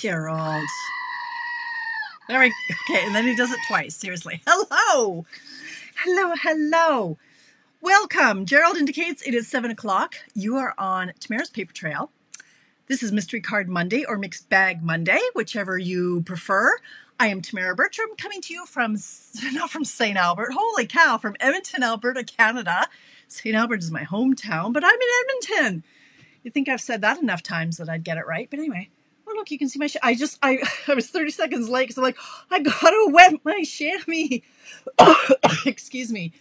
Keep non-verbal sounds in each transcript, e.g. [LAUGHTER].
Gerald. There we Okay, and then he does it twice. Seriously. Hello. Hello, hello. Welcome. Gerald indicates it is seven o'clock. You are on Tamara's Paper Trail. This is Mystery Card Monday or Mixed Bag Monday, whichever you prefer. I am Tamara Bertram coming to you from, [LAUGHS] not from St. Albert, holy cow, from Edmonton, Alberta, Canada. St. Albert is my hometown, but I'm in Edmonton. You'd think I've said that enough times that I'd get it right, but anyway. You can see my, I just, I, [LAUGHS] I was 30 seconds late because I'm like, I gotta [LAUGHS] wet my chamois. [COUGHS] Excuse me.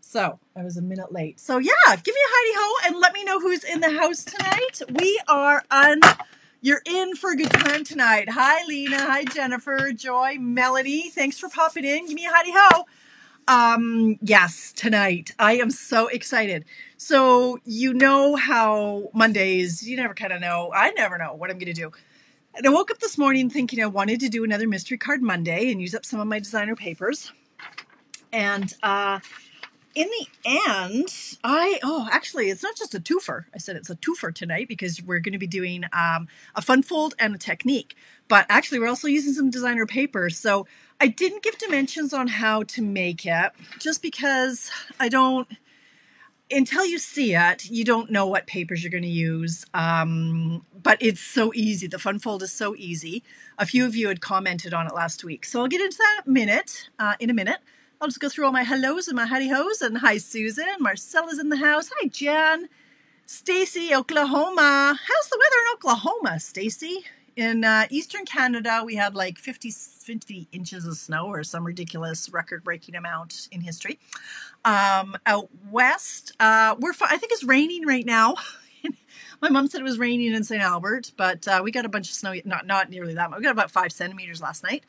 So I was a minute late. So yeah, give me a hidey ho and let me know who's in the house tonight. We are on. You're in for a good time tonight. Hi Lena. Hi Jennifer. Joy. Melody. Thanks for popping in. Give me a hidey ho. Um, yes, tonight. I am so excited. So you know how Mondays, you never kind of know. I never know what I'm going to do. And I woke up this morning thinking I wanted to do another mystery card Monday and use up some of my designer papers. And uh, in the end, I oh actually it's not just a twofer. I said it's a twofer tonight because we're going to be doing um, a fun fold and a technique. But actually, we're also using some designer paper. So I didn't give dimensions on how to make it just because I don't. Until you see it, you don't know what papers you're going to use. Um, but it's so easy. The fun fold is so easy. A few of you had commented on it last week, so I'll get into that minute uh, in a minute. I'll just go through all my hellos and my howdy hoes. And hi, Susan. Marcella's in the house. Hi, Jan. Stacy, Oklahoma. How's the weather in Oklahoma, Stacy? In uh, eastern Canada, we had like 50, 50 inches of snow or some ridiculous record breaking amount in history. Um, out west, uh, we're I think it's raining right now. [LAUGHS] My mom said it was raining in St. Albert, but uh, we got a bunch of snow, not, not nearly that much. We got about five centimeters last night.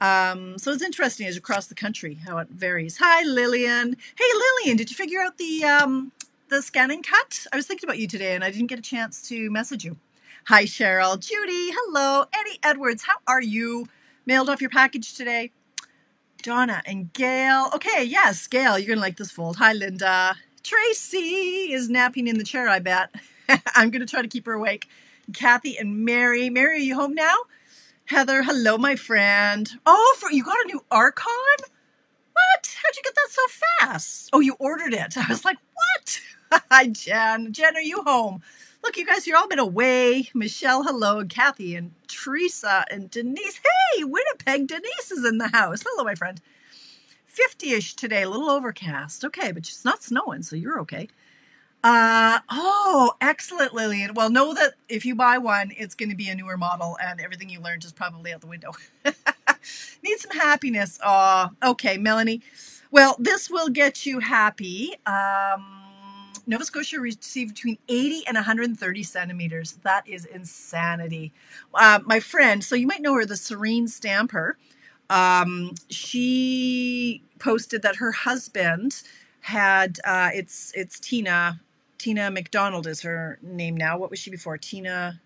Um, so it's interesting as across the country how it varies. Hi, Lillian. Hey, Lillian, did you figure out the um, the ScanNCut? I was thinking about you today, and I didn't get a chance to message you. Hi, Cheryl. Judy. Hello. Eddie Edwards. How are you? Mailed off your package today. Donna and Gail. Okay, yes, Gail, you're gonna like this fold. Hi, Linda. Tracy is napping in the chair. I bet. [LAUGHS] I'm gonna try to keep her awake. Kathy and Mary. Mary, are you home now? Heather, hello, my friend. Oh, for, you got a new Archon? What? How'd you get that so fast? Oh, you ordered it. [LAUGHS] I was like, what? [LAUGHS] Hi, Jen. Jen, are you home? Look, you guys, you're all been away. Michelle, hello, and Kathy and Teresa and Denise. Hey, Winnipeg, Denise is in the house. Hello, my friend. 50-ish today, a little overcast. Okay, but it's not snowing, so you're okay. Uh, oh, excellent, Lillian. Well, know that if you buy one, it's going to be a newer model and everything you learned is probably out the window. [LAUGHS] Need some happiness. Oh, okay, Melanie. Well, this will get you happy. Um, Nova Scotia received between 80 and 130 centimeters. That is insanity. Uh, my friend, so you might know her, the Serene Stamper. Um, she posted that her husband had uh, it's it's Tina Tina McDonald is her name now. What was she before? Tina.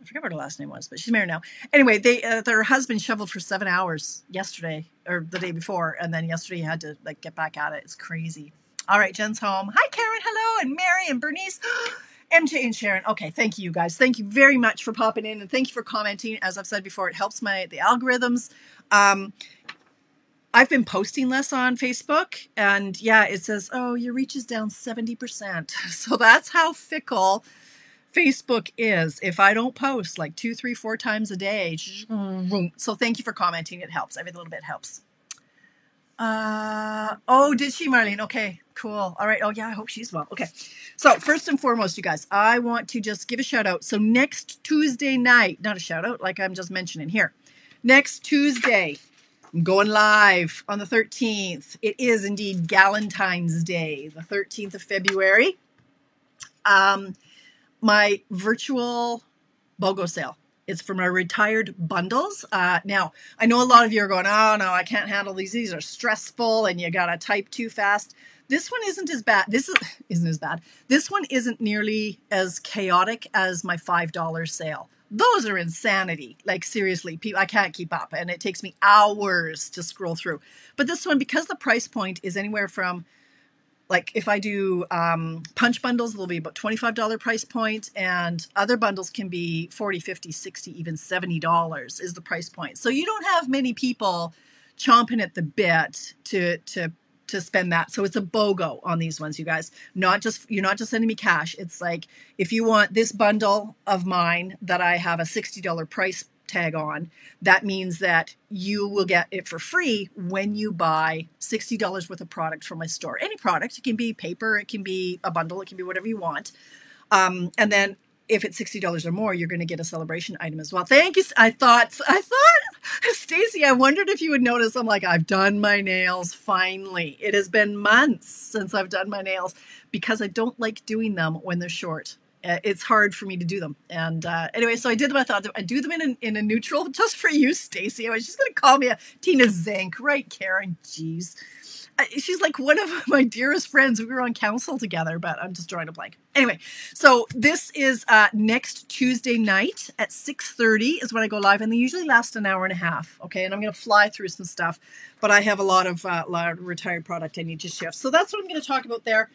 I forget what her last name was, but she's married now. Anyway, they uh, their husband shoveled for seven hours yesterday or the day before, and then yesterday he had to like get back at it. It's crazy. All right, Jen's home. Hi, Karen. Hello, and Mary and Bernice. [GASPS] MJ and Sharon. Okay, thank you, guys. Thank you very much for popping in and thank you for commenting. As I've said before, it helps my the algorithms. Um, I've been posting less on Facebook, and yeah, it says, oh, your reach is down 70%. [LAUGHS] So that's how fickle Facebook is. If I don't post like two, three, four times a day, so thank you for commenting. It helps. Every little bit helps. Uh, oh, did she, Marlene? Okay, cool. All right. Oh, yeah, I hope she's well. Okay. So, first and foremost, you guys, I want to just give a shout out. So, next Tuesday night, not a shout out, like I'm just mentioning here. Next Tuesday, I'm going live on the 13th. It is indeed Galentine's Day, the 13th of February. Um, my virtual BOGO sale. It's from my retired bundles. Uh, now, I know a lot of you are going, oh no, I can't handle these. These are stressful and you got to type too fast. This one isn't as bad. This is, [LAUGHS] isn't as bad. This one isn't nearly as chaotic as my $5 sale those are insanity. Like seriously, people, I can't keep up, and it takes me hours to scroll through. But this one, because the price point is anywhere from like if I do um, punch bundles, they'll be about $25 price point and other bundles can be 40, 50, 60, even $70 is the price point. So you don't have many people chomping at the bit to, to, to spend that. So it's a BOGO on these ones, you guys. Not just you're not just sending me cash. It's like if you want this bundle of mine that I have a $60 price tag on, that means that you will get it for free when you buy $60 worth of product from my store. Any product, it can be paper, it can be a bundle, it can be whatever you want. Um, and then if it's $60 or more, you're going to get a celebration item as well. Thank you. I thought, I thought, [LAUGHS] Stacy, I wondered if you would notice. I'm like, I've done my nails finally. It has been months since I've done my nails because I don't like doing them when they're short. Uh, it's hard for me to do them. And uh, anyway, so I did them. I thought I'd do them in a, in a neutral [LAUGHS] just for you, Stacy. I was just going to call me a Tina Zank, right, Karen? Jeez. Uh, she's like one of [LAUGHS] my dearest friends. We were on council together, but I'm just drawing a blank. Anyway, so this is uh, next Tuesday night at 6.30 is when I go live, and they usually last an hour and a half, okay? And I'm going to fly through some stuff, but I have a lot of, uh, lot of retired product I need to shift. So that's what I'm going to talk about there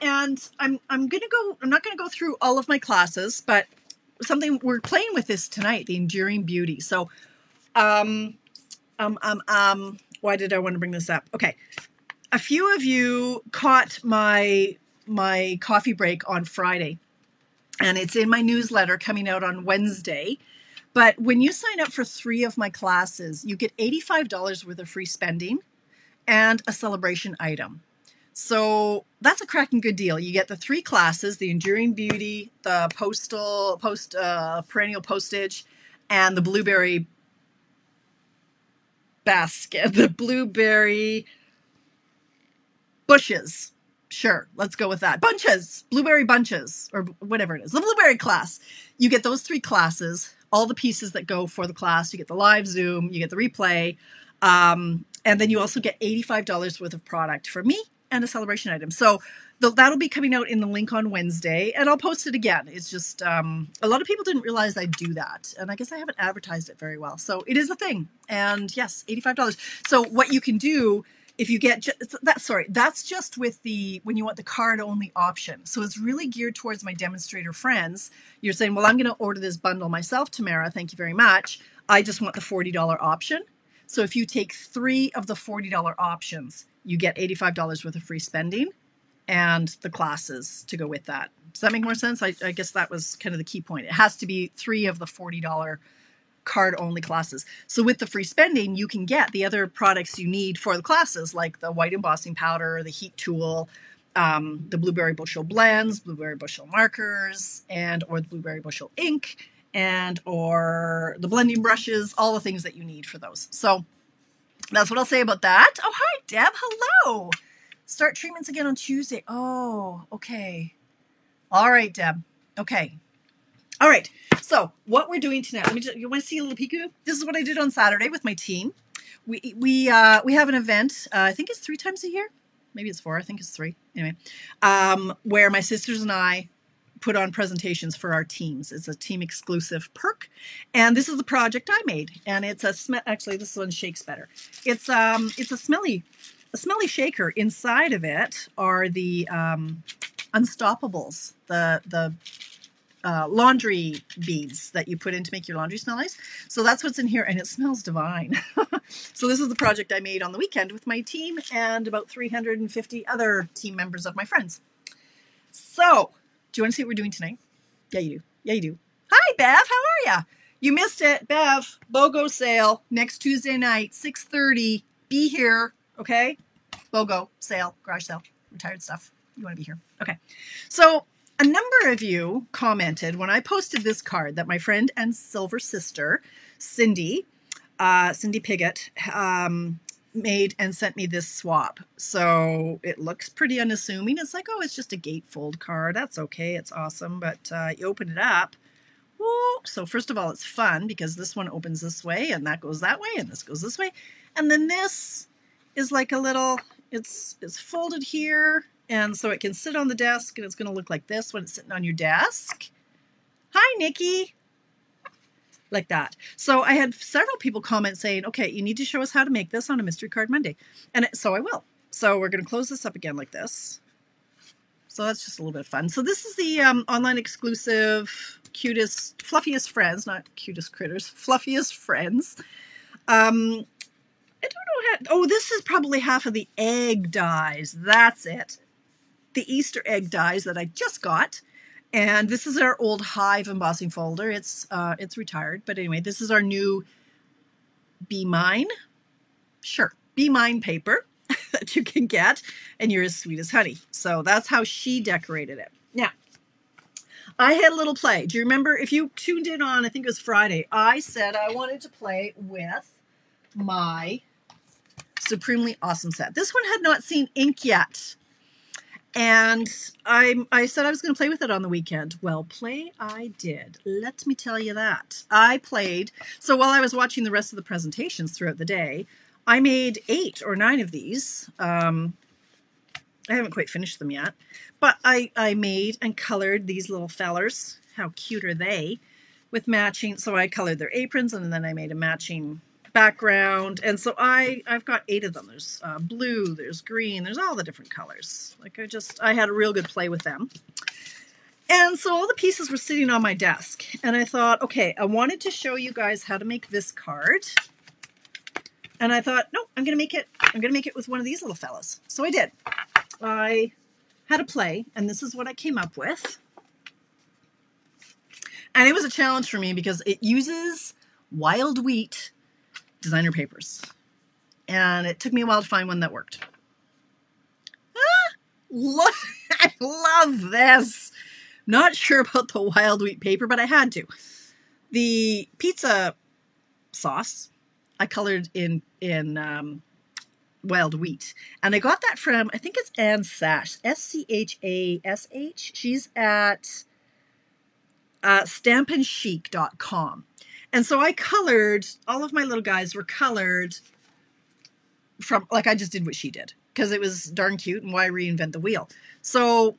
and I'm I'm gonna go. I'm not gonna go through all of my classes, but something we're playing with this tonight, the enduring beauty. So, um, um, um, um. Why did I want to bring this up? Okay, a few of you caught my my coffee break on Friday, and it's in my newsletter coming out on Wednesday. But when you sign up for three of my classes, you get $85 worth of free spending and a celebration item. So that's a cracking good deal. You get the three classes: the enduring beauty, the postal post uh, perennial postage, and the blueberry basket, [LAUGHS] the blueberry bushes. Sure, let's go with that. Bunches, blueberry bunches, or whatever it is. The blueberry class. You get those three classes, all the pieces that go for the class. You get the live Zoom, you get the replay, um, and then you also get $85 worth of product from me and a celebration item. So the, that'll be coming out in the link on Wednesday, and I'll post it again. It's just um, a lot of people didn't realize I do that, and I guess I haven't advertised it very well. So it is a thing, and yes, eighty-five dollars. So what you can do if you get that, sorry, that's just with the when you want the card only option. So it's really geared towards my demonstrator friends. You're saying, well, I'm going to order this bundle myself, Tamara. Thank you very much. I just want the forty dollar option. So if you take three of the forty dollar options you get $85 worth of free spending and the classes to go with that. Does that make more sense? I, I guess that was kind of the key point. It has to be three of the $40 card only classes. So with the free spending, you can get the other products you need for the classes, like the white embossing powder, the heat tool, um, the blueberry bushel blends, blueberry bushel markers, and or the blueberry bushel ink, and or the blending brushes, all the things that you need for those. So that's what I'll say about that. Oh, hi, Deb. Hello. Start treatments again on Tuesday. Oh, okay. All right, Deb. Okay. All right. So what we're doing tonight, let me just, you want to see a little peek? This is what I did on Saturday with my team. We, we, uh, we have an event, uh, I think it's three times a year. Maybe it's four. I think it's three. Anyway, um, where my sisters and I put on presentations for our teams. It's a team exclusive perk. And this is the project I made. And it's a sm- actually this one shakes better. It's um it's a smelly a smelly shaker. Inside of it are the um Unstopables, the the uh, laundry beads that you put in to make your laundry smell nice. So that's what's in here, and it smells divine. [LAUGHS] so this is the project I made on the weekend with my team and about 350 other team members of my friends. So do you want to see what we're doing tonight? Yeah, you do. Yeah, you do. Hi, Bev. How are you? You missed it, Bev. BOGO sale next Tuesday night, 6.30. Be here, okay? BOGO sale, garage sale, retired stuff. You want to be here. Okay. So a number of you commented when I posted this card that my friend and silver sister, Cindy, uh, Cindy Piggott, um, made and sent me this swap. So it looks pretty unassuming. It's like, oh, it's just a gatefold card. That's okay. It's awesome. But uh, you open it up. So first of all, it's fun because this one opens this way and that goes that way and this goes this way. And then this is like a little, it's, it's folded here. And so it can sit on the desk and it's going to look like this when it's sitting on your desk. Hi, Nikki like that. So I had several people comment saying, okay, you need to show us how to make this on a mystery card Monday. And so I will. So we're going to close this up again like this. So that's just a little bit of fun. So this is the um, online exclusive cutest, fluffiest friends, not cutest critters, fluffiest friends. Um, I don't know how, oh, this is probably half of the egg dies. That's it. The Easter egg dies that I just got. And this is our old Hive embossing folder. It's uh, it's retired, but anyway, this is our new Be Mine. Sure, Be Mine paper [LAUGHS] that you can get, and you're as sweet as honey. So that's how she decorated it. Now, I had a little play. Do you remember if you tuned in on, I think it was Friday, I said I wanted to play with my Supremely Awesome set. This one had not seen ink yet. And I, I said I was going to play with it on the weekend. Well, play I did. Let me tell you that. I played. So while I was watching the rest of the presentations throughout the day, I made eight or nine of these. Um, I haven't quite finished them yet. But I, I made and colored these little fellers. How cute are they? With matching. So I colored their aprons and then I made a matching background. And so I, I've got eight of them. There's uh, blue, there's green, there's all the different colors. Like I just, I had a real good play with them. And so all the pieces were sitting on my desk. And I thought, okay, I wanted to show you guys how to make this card. And I thought, no, I'm going to make it, I'm going to make it with one of these little fellas. So I did. I had a play, and this is what I came up with. And it was a challenge for me because it uses wild wheat designer papers. And it took me a while to find one that worked. Ah, [LAUGHS] I love this. Not sure about the wild wheat paper, but I had to. The pizza sauce I colored in in um, wild wheat, and I got that from I think it's Anne Schash, S C H A S H. She's at uh. And so I colored, all of my little guys were colored from, like I just did what she did because it was darn cute and why reinvent the wheel. So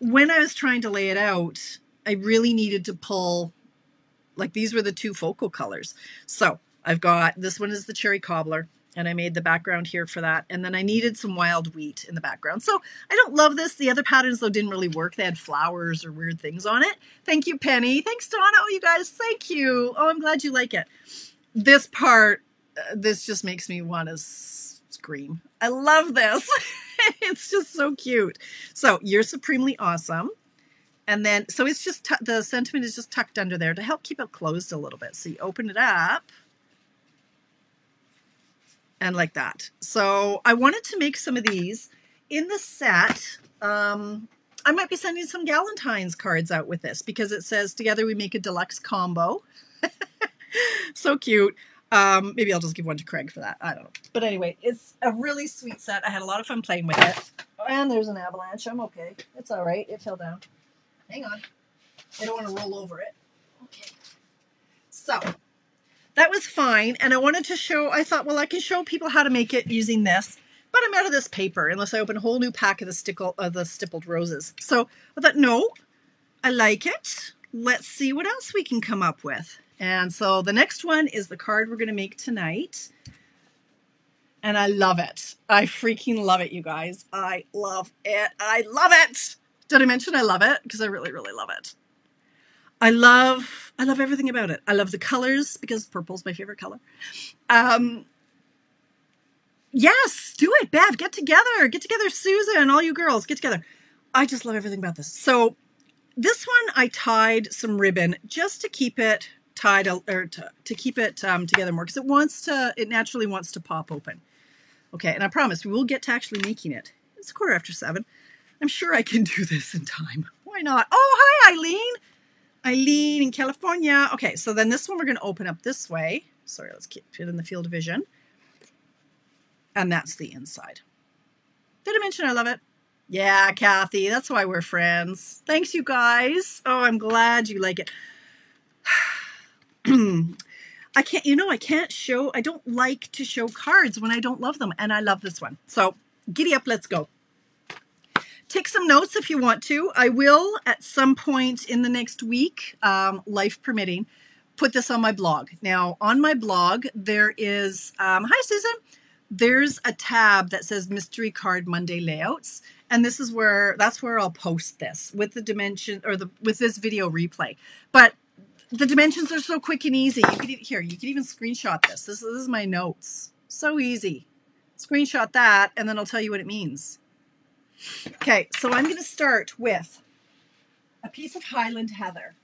when I was trying to lay it out, I really needed to pull, like these were the two focal colors. So I've got, this one is the cherry cobbler and I made the background here for that. And then I needed some wild wheat in the background. So I don't love this. The other patterns, though, didn't really work. They had flowers or weird things on it. Thank you, Penny. Thanks, Donna. Oh, you guys, thank you. Oh, I'm glad you like it. This part, uh, this just makes me want to scream. I love this. [LAUGHS] it's just so cute. So you're supremely awesome. And then, so it's just, the sentiment is just tucked under there to help keep it closed a little bit. So you open it up and like that. So I wanted to make some of these in the set. Um, I might be sending some Galentine's cards out with this because it says together we make a deluxe combo. [LAUGHS] so cute. Um, maybe I'll just give one to Craig for that. I don't know. But anyway, it's a really sweet set. I had a lot of fun playing with it. And there's an avalanche. I'm okay. It's all right. It fell down. Hang on. I don't want to roll over it. Okay. So that was fine. And I wanted to show, I thought, well, I can show people how to make it using this, but I'm out of this paper unless I open a whole new pack of the stickle of the stippled roses. So I thought, no, I like it. Let's see what else we can come up with. And so the next one is the card we're going to make tonight. And I love it. I freaking love it, you guys. I love it. I love it. Did I mention I love it? Because I really, really love it. I love I love everything about it. I love the colors because purple's my favorite color. Um, yes, do it, Bev. Get together. Get together, Susan, and all you girls. Get together. I just love everything about this. So this one I tied some ribbon just to keep it tied or to, to keep it um, together more because it wants to it naturally wants to pop open. Okay, and I promise we will get to actually making it. It's quarter after seven. I'm sure I can do this in time. Why not? Oh, hi, Eileen. Eileen in California. Okay, so then this one we're going to open up this way. Sorry, let's keep it in the field of vision. And that's the inside. Did I mention I love it? Yeah, Kathy, that's why we're friends. Thanks, you guys. Oh, I'm glad you like it. [CLEARS THROAT] I can't, you know, I can't show, I don't like to show cards when I don't love them. And I love this one. So giddy up, let's go. Take some notes if you want to. I will, at some point in the next week, um, life permitting, put this on my blog. Now, on my blog, there is, um, hi, Susan. There's a tab that says Mystery Card Monday Layouts. and this is where that's where I'll post this with the dimension or the with this video replay. But the dimensions are so quick and easy. You could here, you could even screenshot this. This, this is my notes. So easy. Screenshot that, and then I'll tell you what it means. Okay, so I'm going to start with a piece of Highland Heather.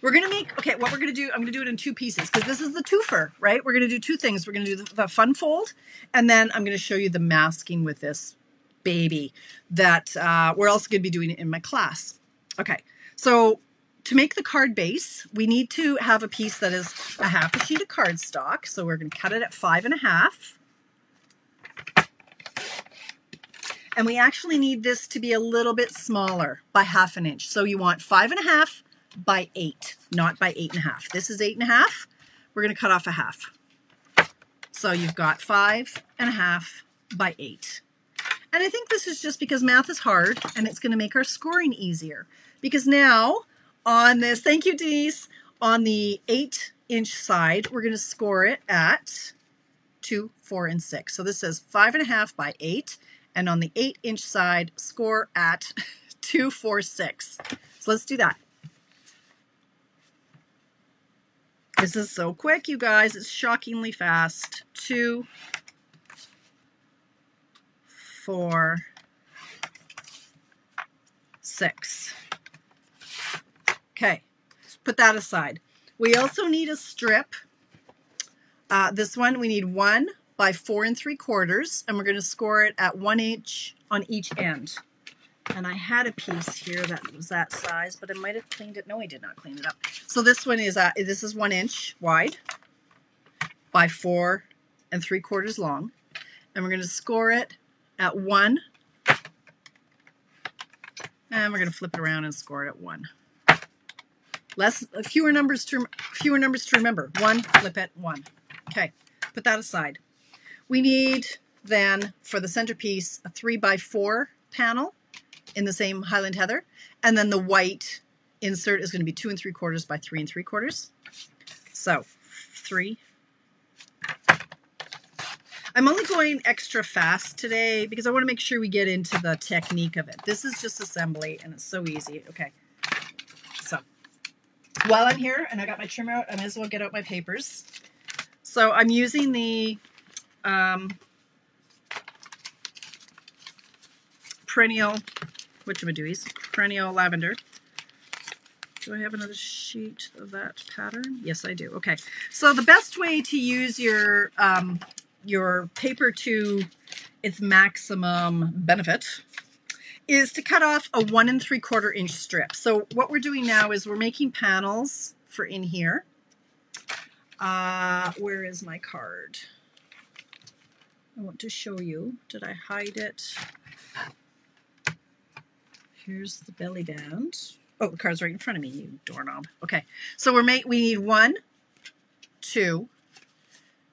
We're going to make, okay, what we're going to do, I'm going to do it in two pieces because this is the twofer, right? We're going to do two things. We're going to do the, the, fun fold and then I'm going to show you the masking with this baby that uh, we're also going to be doing it in my class. Okay, so to make the card base, we need to have a piece that is a half a sheet of cardstock. So we're going to cut it at five and a half. And we actually need this to be a little bit smaller by half an inch. So you want five and a half by eight, not by eight and a half. This is eight and a half. We're going to cut off a half. So you've got five and a half by eight. And I think this is just because math is hard and it's going to make our scoring easier. Because now on this, thank you, Denise, on the eight inch side, we're going to score it at two, four, and six. So this says five and a half by eight. And on the eight inch side, score at [LAUGHS] two, four, six. So let's do that. This is so quick, you guys. It's shockingly fast. Two, four, six. Okay, put that aside. We also need a strip. Uh, this one, we need one by four and three quarters, and we're going to score it at one inch on each end. And I had a piece here that was that size, but I might have cleaned it. No, I did not clean it up. So this one is, uh, this is one inch wide by four and three quarters long. And we're going to score it at one. And we're going to flip it around and score it at one. Less, fewer numbers to, fewer numbers to remember. One, flip it, one. Okay, put that aside. We need then, for the centerpiece, a three by four panel in the same Highland Heather. And then the white insert is going to be two and three quarters by three and three quarters. So three. I'm only going extra fast today because I want to make sure we get into the technique of it. This is just assembly and it's so easy. Okay. So while I'm here and I got my trimmer out, I might as well get out my papers. So I'm using the um, perennial whatchamadoos, perennial lavender. Do I have another sheet of that pattern? Yes, I do. Okay. So the best way to use your um, your paper to its maximum benefit is to cut off a one and three quarter inch strip. So what we're doing now is we're making panels for in here. Uh, where is my card? I want to show you. Did I hide it? Here's the belly band. Oh, the card's right in front of me, you doorknob. Okay, so we're make we need one, two,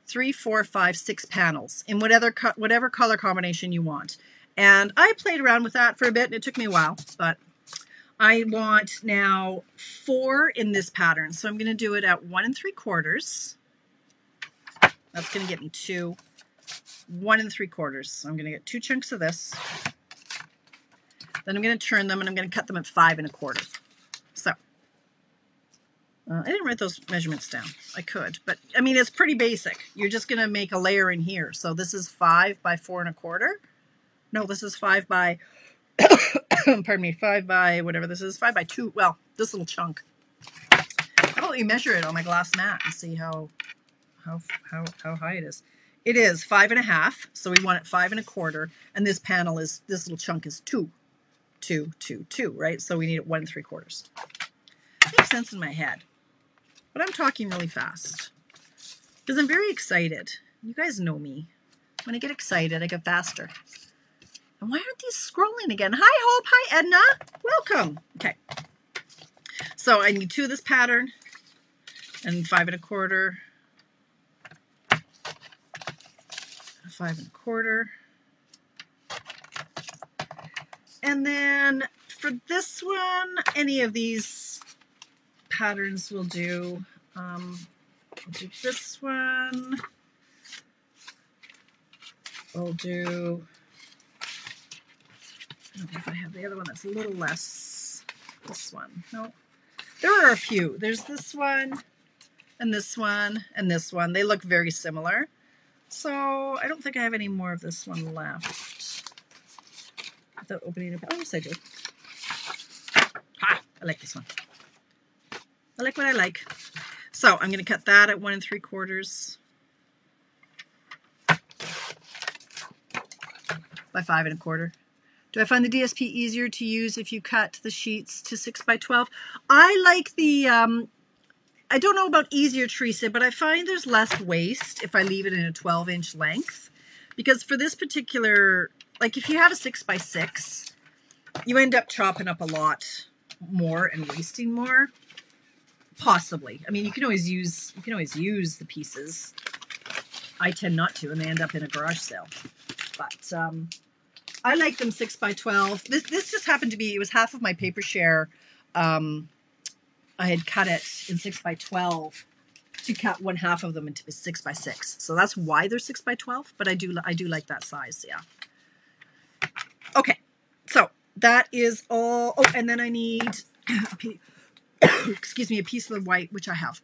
three, four, five, six panels in whatever co whatever color combination you want. And I played around with that for a bit, and it took me a while, but I want now four in this pattern. So I'm going to do it at one and three quarters. That's going to get me two, one and three quarters. I'm going to get two chunks of this. Then I'm going to turn them and I'm going to cut them at five and a quarter. So uh, I didn't write those measurements down. I could, but I mean, it's pretty basic. You're just going to make a layer in here. So this is five by four and a quarter. No, this is five by, [COUGHS] pardon me, five by whatever this is, five by two. Well, this little chunk. How about we measure it on my glass mat and see how, how, how, how high it is. It is five and a half, so we want it five and a quarter, and this panel is, this little chunk is two two, two, two, right? So we need it one and three quarters. Makes sense in my head. But I'm talking really fast because I'm very excited. You guys know me. When I get excited, I get faster. And why aren't these scrolling again? Hi, Hope. Hi, Edna. Welcome. Okay. So I need two of this pattern and five and a quarter. Five and a quarter. And then for this one, any of these patterns will do. Um, I'll do this one. I'll do I don't know if I have the other one that's a little less. This one. No. There are a few. There's this one and this one and this one. They look very similar. So I don't think I have any more of this one left. Without opening it. Oh, yes, I do. Ha! I like this one. I like what I like. So I'm going to cut that at one and three quarters by five and a quarter. Do I find the DSP easier to use if you cut the sheets to six by 12? I like the, um, I don't know about easier, Teresa, but I find there's less waste if I leave it in a 12 inch length. Because for this particular, like if you have a six by six, you end up chopping up a lot more and wasting more. Possibly. I mean, you can always use you can always use the pieces. I tend not to, and they end up in a garage sale. But um, I like them six by twelve. This this just happened to be it was half of my paper share. Um, I had cut it in six by twelve to cut one half of them into six by six. So that's why they're six by twelve. But I do I do like that size. Yeah. Okay, so that is all. Oh, and then I need a piece, [COUGHS] excuse me, a piece of the white, which I have.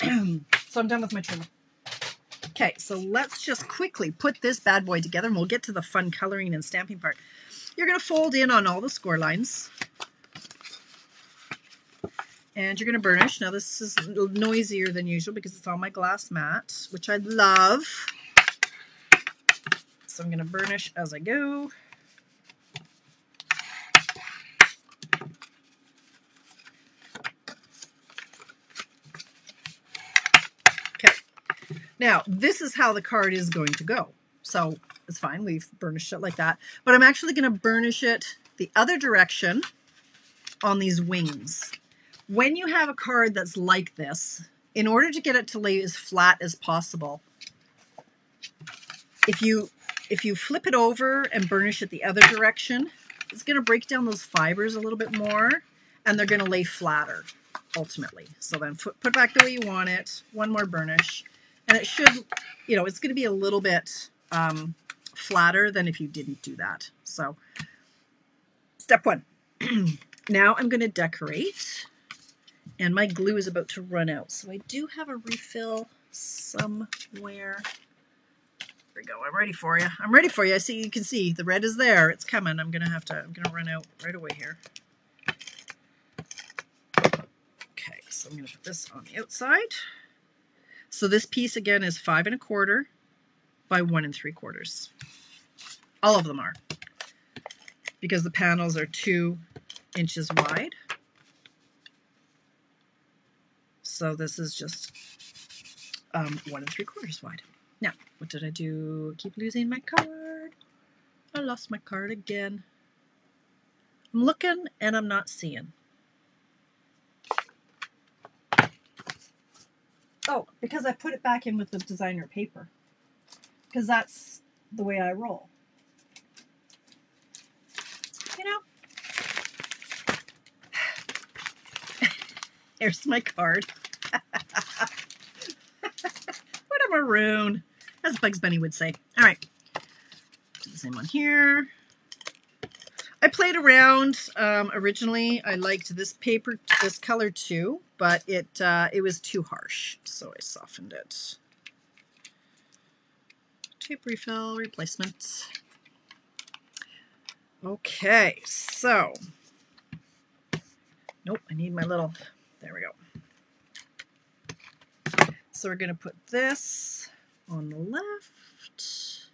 [CLEARS THROAT] so I'm done with my trim. Okay, so let's just quickly put this bad boy together and we'll get to the fun coloring and stamping part. You're going to fold in on all the score lines. And you're going to burnish. Now this is noisier than usual because it's on my glass mat, which I love. So I'm going to burnish as I go. Okay. Now, this is how the card is going to go. So it's fine. We've burnished it like that. But I'm actually going to burnish it the other direction on these wings. When you have a card that's like this, in order to get it to lay as flat as possible, if you if you flip it over and burnish it the other direction, it's going to break down those fibers a little bit more and they're going to lay flatter ultimately. So then put back the way you want it, one more burnish, and it should, you know, it's going to be a little bit um, flatter than if you didn't do that. So step one. [CLEARS THROAT] now I'm going to decorate and my glue is about to run out. So I do have a refill somewhere. There we go. I'm ready for you. I'm ready for you. I see you can see the red is there. It's coming. I'm going to have to, I'm to run out right away here. Okay, so I'm to put this on the outside. So this piece again is five and a quarter by one and three quarters. All of them are because the panels are two inches wide. So this is just um, one and three quarters wide. Now, what did I do? Keep losing my card. I lost my card again. I'm looking and I'm not seeing. Oh, because I put it back in with the designer paper. Because that's the way I roll. You know? [SIGHS] Here's my card. [LAUGHS] what a maroon. As Bugs Bunny would say. All right. Do the same one here. I played around um, originally. I liked this paper, this color too but it uh, it was too harsh, so I softened it. Tape refill replacement. Okay, so nope, I need my little. There we go. So we're going to put this on the left.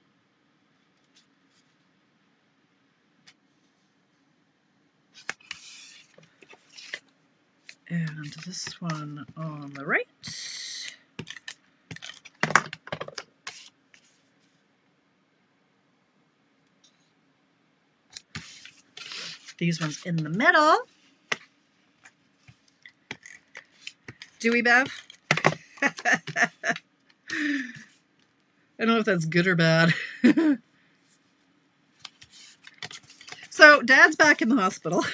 and this one on the right. These ones in the middle. Dewey Bev? [LAUGHS] I don't know if that's good or bad. [LAUGHS] so, Dad's back in the hospital.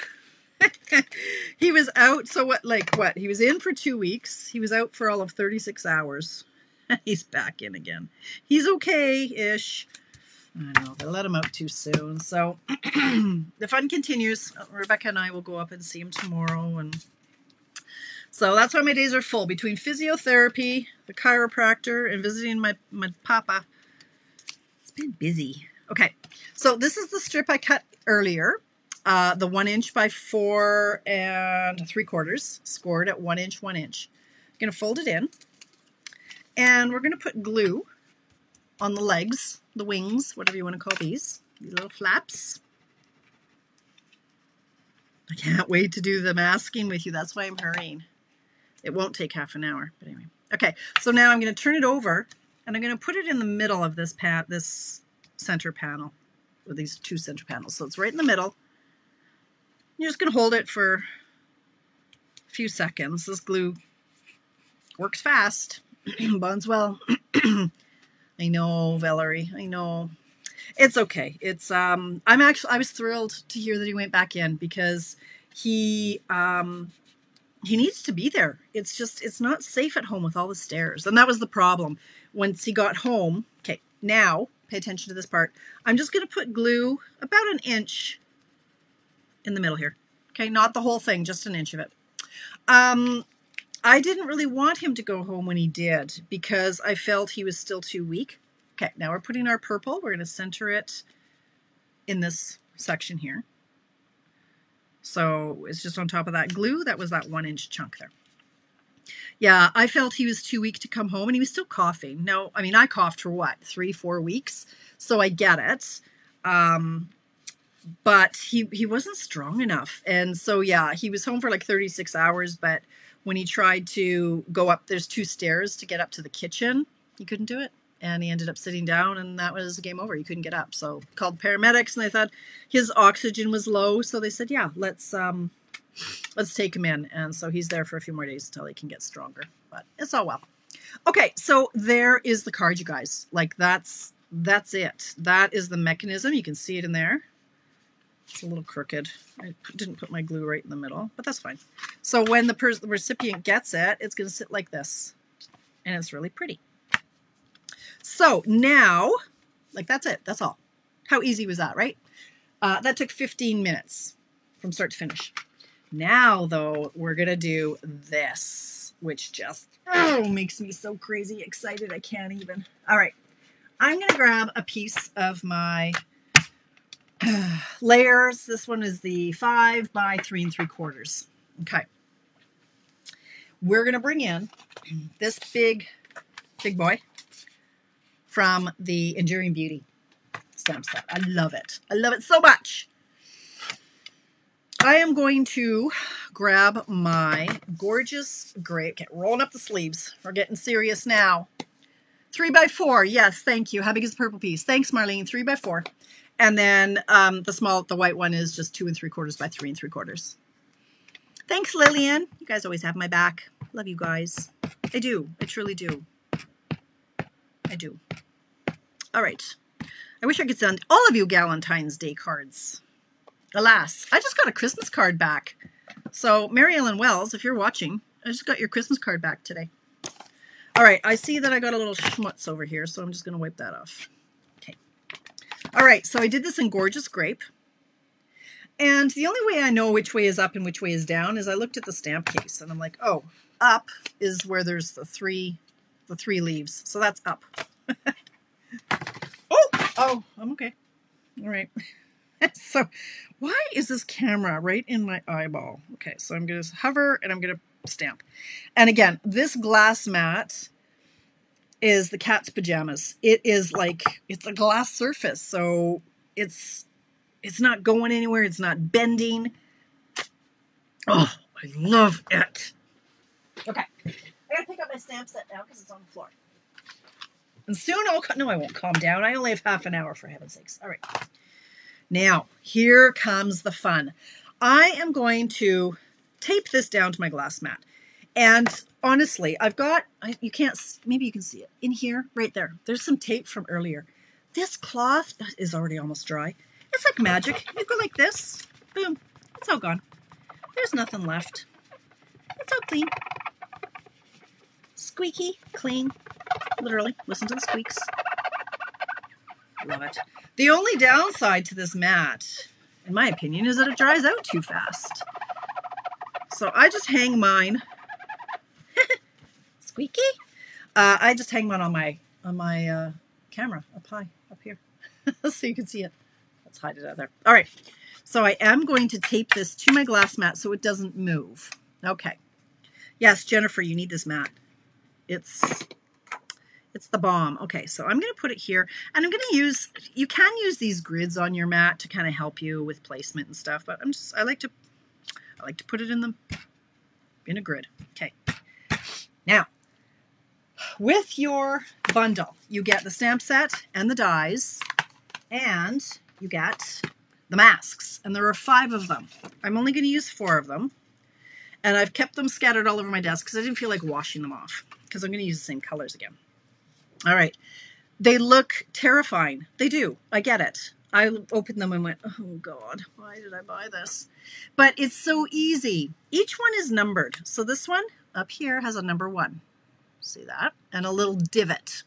[LAUGHS] he was out. So what, like what? He was in for two weeks. He was out for all of 36 hours. He's back in again. He's okay-ish. I know, they let him out too soon. So [CLEARS THROAT] the fun continues. Rebecca and I will go up and see him tomorrow. And so that's why my days are full between physiotherapy, the chiropractor, and visiting my, my papa. It's been busy. Okay, so this is the strip I cut earlier. Uh, the one inch by four and three quarters, scored at one inch, one inch. I'm going to fold it in. And we're going to put glue on the legs, the wings, whatever you want to call these, these little flaps. I can't wait to do the masking with you. That's why I'm hurrying. It won't take half an hour, but anyway. Okay, so now I'm going to turn it over, and I'm going to put it in the middle of this pat, this center panel, or these two center panels. So it's right in the middle. You're just going to hold it for a few seconds. This glue works fast, [CLEARS THROAT] bonds well. [CLEARS THROAT] I know, Valerie. I know. It's okay. It's um I'm actually I was thrilled to hear that he went back in because he um he needs to be there. It's just it's not safe at home with all the stairs. And that was the problem. Once he got home, okay, now pay attention to this part. I'm just going to put glue about an inch in the middle here. Okay, not the whole thing, just an inch of it. Um, I didn't really want him to go home when he did because I felt he was still too weak. Okay, now we're putting our purple. We're going to center it in this section here. So it's just on top of that glue. That was that one inch chunk there. Yeah, I felt he was too weak to come home and he was still coughing. No, I mean, I coughed for what, three, four weeks? So I get it. Um, but he, he wasn't strong enough. And so, yeah, he was home for like 36 hours, but when he tried to go up, there's two stairs to get up to the kitchen. He couldn't do it. And he ended up sitting down, and that was game over. He couldn't get up. So called paramedics, and they thought his oxygen was low. So they said, "Yeah, let's um, let's take him in." And so he's there for a few more days until he can get stronger. But it's all well. Okay, so there is the card, you guys. Like that's that's it. That is the mechanism. You can see it in there. It's a little crooked. I didn't put my glue right in the middle, but that's fine. So when the, the recipient gets it, it's going to sit like this. And it's really pretty. So now, like that's it. That's all. How easy was that, right? Uh, that took 15 minutes from start to finish. Now, though, we're going to do this, which just oh, makes me so crazy excited I can't even. All right. I'm going to grab a piece of my [SIGHS] layers. This one is the five by three and three quarters. Okay. We're going to bring in this big, big boy from the Enduring Beauty stamp set. I love it. I love it so much. I am going to grab my gorgeous gray. Okay, rolling up the sleeves. We're getting serious now. Three by four. Yes, thank you. How big is the purple piece? Thanks, Marlene. Three by four. And then um, the small, the white one is just two and three quarters by three and three quarters. Thanks, Lillian. You guys always have my back. Love you guys. I do. I truly do. I do. All right. I wish I could send all of you Valentine's Day cards. Alas, I just got a Christmas card back. So, Mary Ellen Wells, if you're watching, I just got your Christmas card back today. All right, I see that I got a little schmutz over here, so I'm just going to wipe that off. Okay. All right, so I did this in Gorgeous Grape. And the only way I know which way is up and which way is down is I looked at the stamp case and I'm like, oh, up is where there's the three, the three leaves. So that's up. [LAUGHS] oh, oh, I'm okay. All right. [LAUGHS] so why is this camera right in my eyeball? Okay, so I'm going to hover and I'm going to stamp. And again, this glass mat is the cat's pajamas. It is like it's a glass surface, so it's it's not going anywhere. It's not bending. Oh, I love it. Okay, I gotta pick up my stamp set now because it's on the floor. And soon I'll no, I won't calm down. I only have half an hour for heaven's sakes. All right. Now here comes the fun. I am going to tape this down to my glass mat. And honestly, I've got, I, you can't, maybe you can see it in here, right there. There's some tape from earlier. This cloth is already almost dry. It's like magic. You go like this, boom, it's all gone. There's nothing left. It's all clean. Squeaky, clean. Literally, listen to the squeaks. Love it. The only downside to this mat, in my opinion, is that it dries out too fast. So I just hang mine. [LAUGHS] Squeaky. Uh, I just hang mine on my on my uh, camera up high up here, [LAUGHS] so you can see it. Let's hide it out there. All right. So I am going to tape this to my glass mat so it doesn't move. Okay. Yes, Jennifer, you need this mat. It's it's the bomb. Okay, so I'm going to put it here, and I'm going to use, you can use these grids on your mat to kind of help you with placement and stuff, but I'm just, I like to, I like to put it in the, in a grid. Okay. Now, with your bundle, you get the stamp set and the dies, and you get the masks, and there are five of them. I'm only going to use four of them, and I've kept them scattered all over my desk because I didn't feel like washing them off because I'm going to use the same colors again. All right. They look terrifying. They do. I get it. I opened them and went, oh God, why did I buy this? But it's so easy. Each one is numbered. So this one up here has a number one. See that? And a little divot.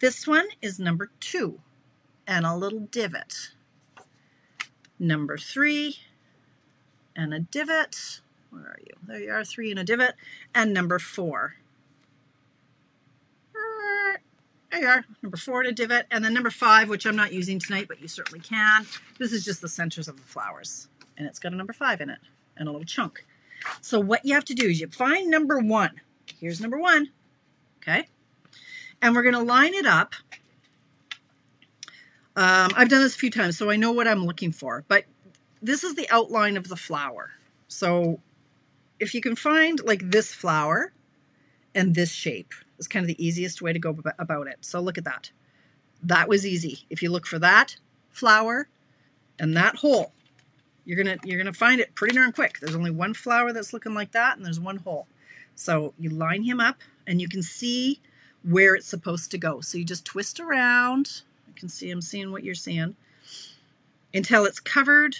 This one is number two and a little divot. Number three and a divot. Where are you? There you are, three and a divot. And number four there you are, number four to divot, and then number five, which I'm not using tonight, but you certainly can. This is just the centers of the flowers, and it's got a number five in it, and a little chunk. So what you have to do is you find number one. Here's number one, okay? And we're gonna line it up. Um, I've done this a few times, so I know what I'm looking for, but this is the outline of the flower. So if you can find like this flower and this shape, is kind of the easiest way to go about it. So look at that. That was easy. If you look for that flower and that hole, you're gonna you're gonna find it pretty darn quick. There's only one flower that's looking like that, and there's one hole. So you line him up, and you can see where it's supposed to go. So you just twist around. I can see I'm seeing what you're seeing until it's covered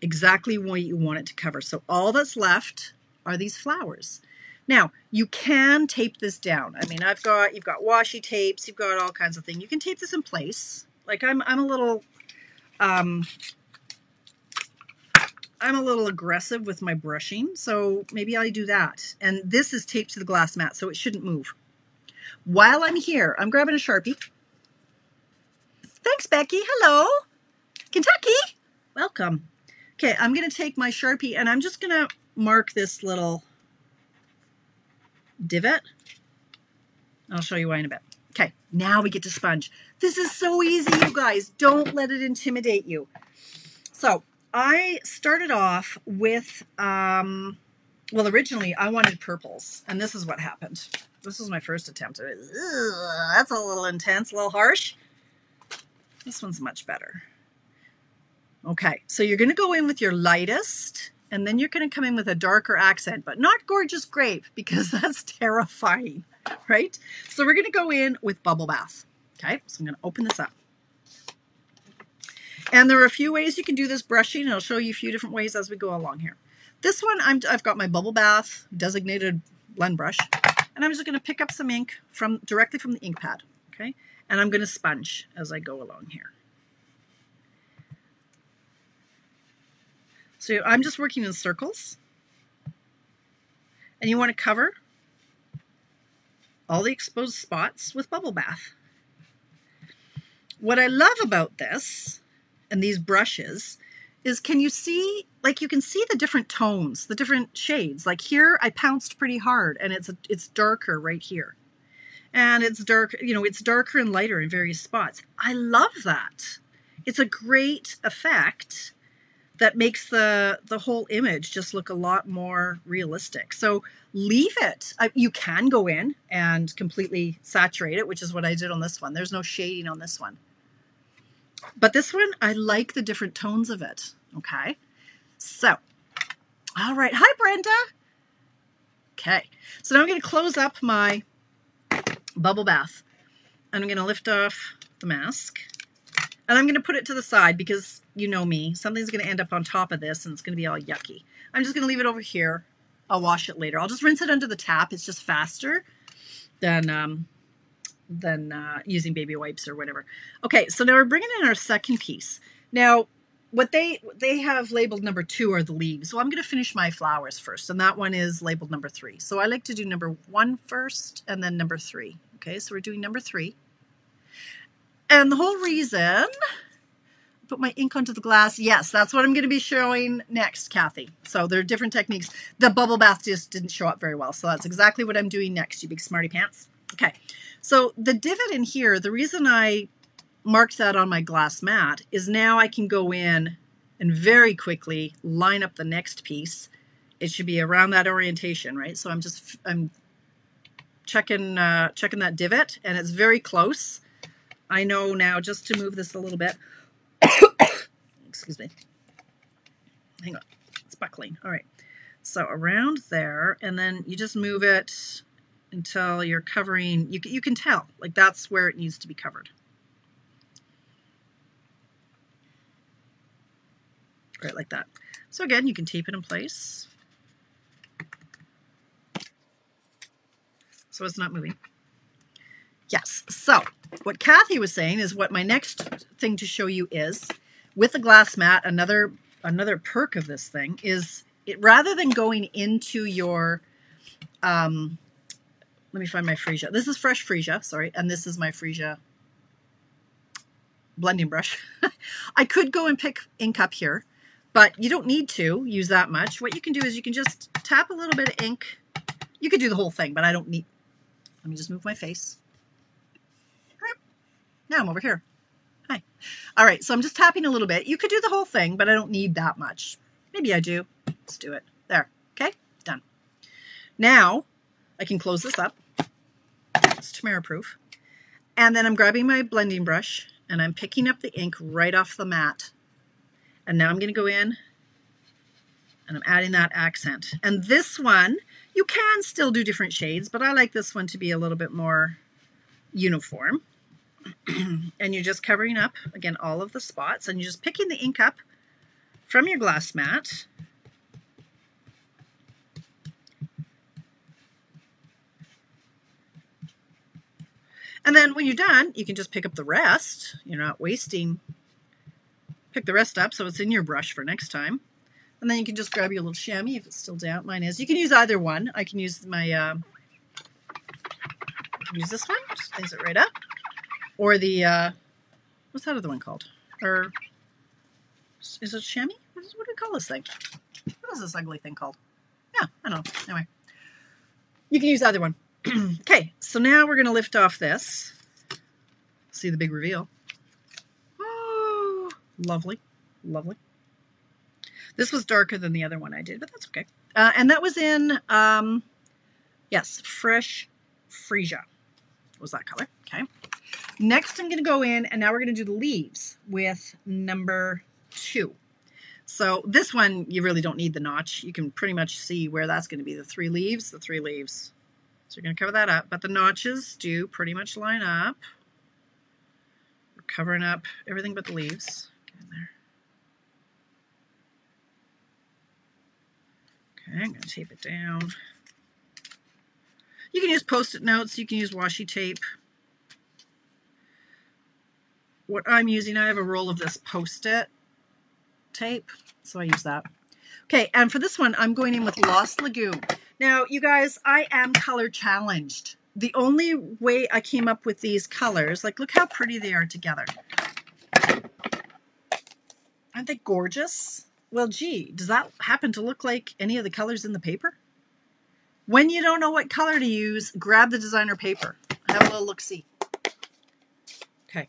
exactly what you want it to cover. So all that's left are these flowers. Now, you can tape this down. I mean, I've got, you've got washi tapes, you've got all kinds of things. You can tape this in place. Like I'm, I'm a little, um, I'm a little aggressive with my brushing, so maybe I do that. And this is taped to the glass mat, so it shouldn't move. While I'm here, I'm grabbing a Sharpie. Thanks, Becky. Hello. Kentucky. Welcome. Okay, I'm going to take my Sharpie and I'm just going to mark this little divot. I'll show you why in a bit. Okay, now we get to sponge. This is so easy, you guys. Don't let it intimidate you. So I started off with, um, well, originally I wanted purples, and this is what happened. This was my first attempt. Ugh, that's a little intense, a little harsh. This one's much better. Okay, so you're going to go in with your lightest and then you're going to come in with a darker accent, but not gorgeous grape because [LAUGHS] that's terrifying, right? So we're going to go in with bubble bath. Okay, so I'm going to open this up. And there are a few ways you can do this brushing, and I'll show you a few different ways as we go along here. This one, i have got my bubble bath designated blend brush, and I'm just going to pick up some ink from directly from the ink pad, okay? And I'm going to sponge as I go along here. So I'm just working in circles. And you want to cover all the exposed spots with bubble bath. What I love about this and these brushes is can you see, like you can see the different tones, the different shades. Like here I pounced pretty hard and it's, it's darker right here. And it's dark, you know, it's darker and lighter in various spots. I love that. It's a great effect that makes the the whole image just look a lot more realistic. So leave it. you can go in and completely saturate it, which is what I did on this one. There's no shading on this one. But this one, I like the different tones of it. Okay. So, all right. Hi, Brenda. Okay. So now I'm going to close up my bubble bath. And I'm going to lift off the mask. And I'm going to put it to the side because you know me. Something's going to end up on top of this and it's going to be all yucky. I'm just going to leave it over here. I'll wash it later. I'll just rinse it under the tap. It's just faster than um, than uh, using baby wipes or whatever. Okay, so now we're bringing in our second piece. Now, what they they have labeled number two are the leaves. So I'm going to finish my flowers first, and that one is labeled number three. So I like to do number one first, and then number three. Okay, so we're doing number three. And the whole reason, put my ink onto the glass. Yes, that's what I'm going to be showing next, Kathy. So there are different techniques. The bubble bath just didn't show up very well. So that's exactly what I'm doing next, you big smarty pants. Okay, so the divot in here, the reason I marked that on my glass mat is now I can go in and very quickly line up the next piece. It should be around that orientation, right? So I'm just, I'm checking, uh, checking that divot and it's very close. I know now just to move this a little bit. [COUGHS] Excuse me. Hang on. It's buckling. All right. So around there, and then you just move it until you're covering, you, you can tell, like that's where it needs to be covered. right like that. So again, you can tape it in place. So it's not moving. Yes, so what Kathy was saying is what my next thing to show you is, with the glass mat, another another perk of this thing is it rather than going into your um, let me find my freesia. This is fresh freesia, sorry, and this is my freesia blending brush. [LAUGHS] I could go and pick ink up here, but you don't need to use that much. What you can do is you can just tap a little bit of ink. You could do the whole thing, but I don't need, let me just move my face. Now I'm over here. Hi. All right, so I'm just tapping a little bit. You could do the whole thing, but I don't need that much. Maybe I do. Let's do it. There. Okay, done. Now I can close this up. It's Tamara proof. And then I'm grabbing my blending brush and I'm picking up the ink right off the mat and now I'm going to go in and I'm adding that accent. And this one, you can still do different shades, but I like this one to be a little bit more uniform. [CLEARS THROAT] and you're just covering up, again, all of the spots, and you're just picking the ink up from your glass mat. And then when you're done, you can just pick up the rest. You're not wasting Pick the rest up so it's in your brush for next time. And then you can just grab your little chamois if it's still damp. Mine is. You can use either one. I can use my, uh, use this one. Just place it right up. Or the, uh, what's that other one called? Or, is it chamois? What do we call this thing? What is this ugly thing called? Yeah, I don't know. Anyway, you can use either one. [CLEARS THROAT] okay, so now we're going to lift off this. See the big reveal. Lovely. Lovely. This was darker than the other one I did, but that's okay. Uh, and that was in, um, yes, Fresh Freesia was that color. Okay. Next, I'm going to go in, and now we're going to do the leaves with number two. So this one, you really don't need the notch. You can pretty much see where that's going to be. The three leaves, the three leaves. So you're going to cover that up. But the notches do pretty much line up. We're covering up everything but the leaves there. Okay, I'm going to tape it down. You can use post-it notes. You can use washi tape. What I'm using, I have a roll of this post-it tape, so I use that. Okay, and for this one, I'm going in with Lost Lagoon. Now, you guys, I am color challenged. The only way I came up with these colors, like look how pretty they are together. Aren't they gorgeous? Well, gee, does that happen to look like any of the colors in the paper? When you don't know what color to use, grab the designer paper. Have a little look-see. Okay,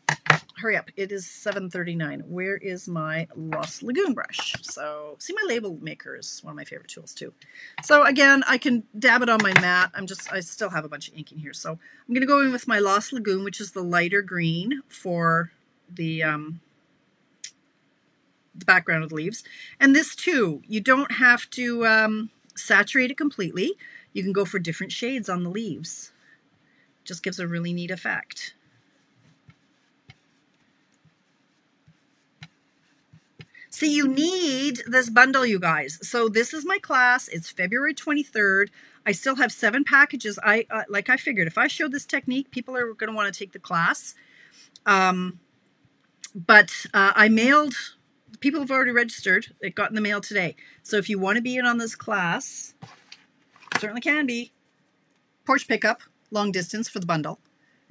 hurry up. It is 7.39. Where is my Lost Lagoon brush? So, see my label maker is one of my favorite tools too. So again, I can dab it on my mat. I'm just, I still have a bunch of ink in here. So I'm going to go in with my Lost Lagoon, which is the lighter green for the um, the background of the leaves. And this too, you don't have to um, saturate it completely. You can go for different shades on the leaves. Just gives a really neat effect. See, you need this bundle, you guys. So this is my class. It's February 23rd. I still have seven packages. I uh, Like I figured, if I show this technique, people are going to want to take the class. Um, but uh, I mailed, people have already registered. It got in the mail today. So if you want to be in on this class, certainly can be. Porch pickup, long distance for the bundle.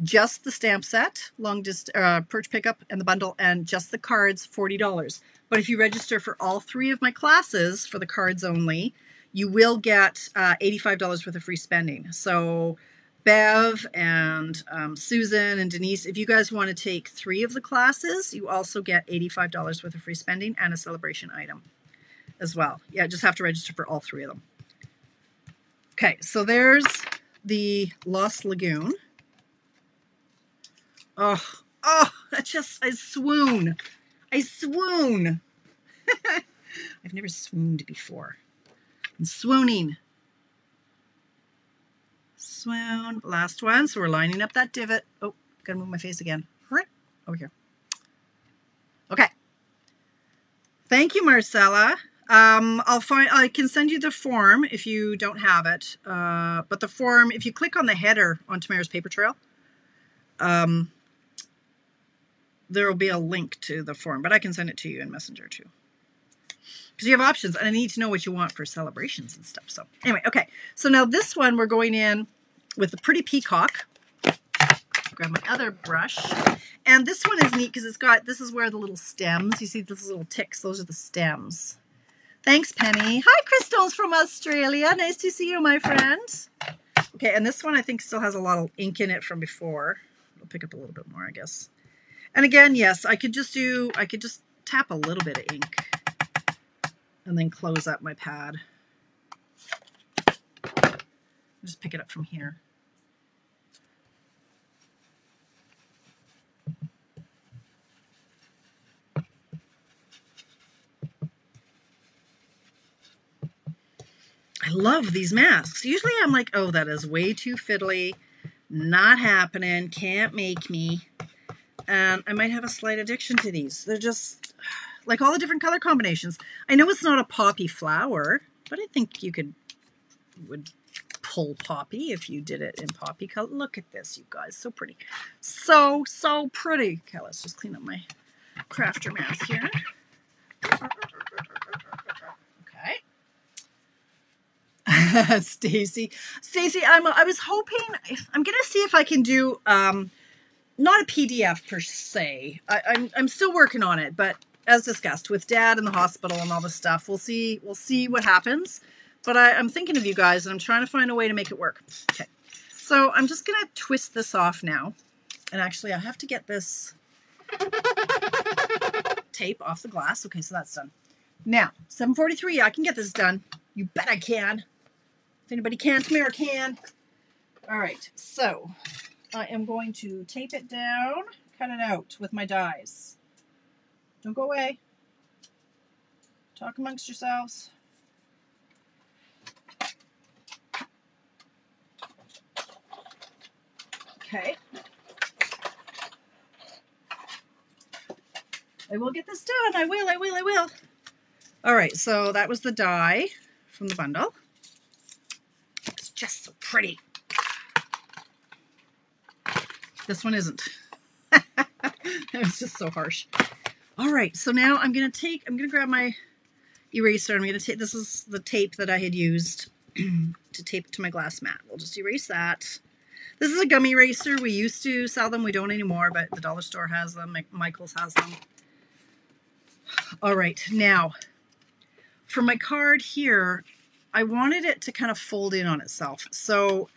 Just the stamp set, long distance, uh, porch pickup and the bundle, and just the cards, $40. But if you register for all three of my classes for the cards only, you will get uh, $85 worth of free spending. So Bev and um, Susan and Denise, if you guys want to take three of the classes, you also get $85 worth of free spending and a celebration item as well. Yeah, just have to register for all three of them. Okay, so there's the Lost Lagoon. Oh, oh, that's just, I swoon. I swoon. [LAUGHS] I've never swooned before. I'm swooning swoon. Last one. So we're lining up that divot. Oh, gotta move my face again. Right over here. Okay. Thank you, Marcella. Um, I'll find. I can send you the form if you don't have it. Uh, but the form, if you click on the header on Tamara's paper trail, um, there will be a link to the form. But I can send it to you in Messenger too because you have options and I need to know what you want for celebrations and stuff. So anyway, okay. So now this one we're going in with the pretty peacock. Grab my other brush. And this one is neat because it's got, this is where the little stems, you see those little ticks, those are the stems. Thanks, Penny. Hi, Crystals from Australia. Nice to see you, my friend. Okay, and this one I think still has a lot of ink in it from before. I'll pick up a little bit more, I guess. And again, yes, I could just do, I could just tap a little bit of ink and then close up my pad just pick it up from here. I love these masks. Usually I'm like, oh, that is way too fiddly. Not happening. Can't make me. And I might have a slight addiction to these. They're just [SIGHS] like all the different color combinations. I know it's not a poppy flower, but I think you could would pull poppy if you did it in poppy color. Look at this, you guys. So pretty. So, so pretty. Okay, let's just clean up my crafter mask here. Okay. [LAUGHS] Stacy. Stacy, I'm I was hoping I'm gonna see if I can do um not a PDF per se. I, I'm I'm still working on it, but as discussed with dad in the hospital and all this stuff, we'll see we'll see what happens. But I, I'm thinking of you guys and I'm trying to find a way to make it work. Okay. So I'm just to twist this off now. And actually, I have to get this tape off the glass. Okay, so that's done. Now, 743, I can get this done. You bet I can. If anybody can, Tamara can. All right, so I am going to tape it down, cut it out with my dies. Don't go away. Talk amongst yourselves. Okay. I will get this done. I will, I will, I will. All right, so that was the die from the bundle. It's just so pretty. This one isn't. [LAUGHS] it's just so harsh. All right, so now I'm going to take, I'm going to grab my eraser. I'm going to take, this is the tape that I had used [CLEARS THROAT] to tape to my glass mat. We'll just erase that. This is a gummy eraser. We used to sell them. We don't anymore, but the dollar store has them. Michael's has them. All right, now, for my card here, I wanted it to kind of fold in on itself. So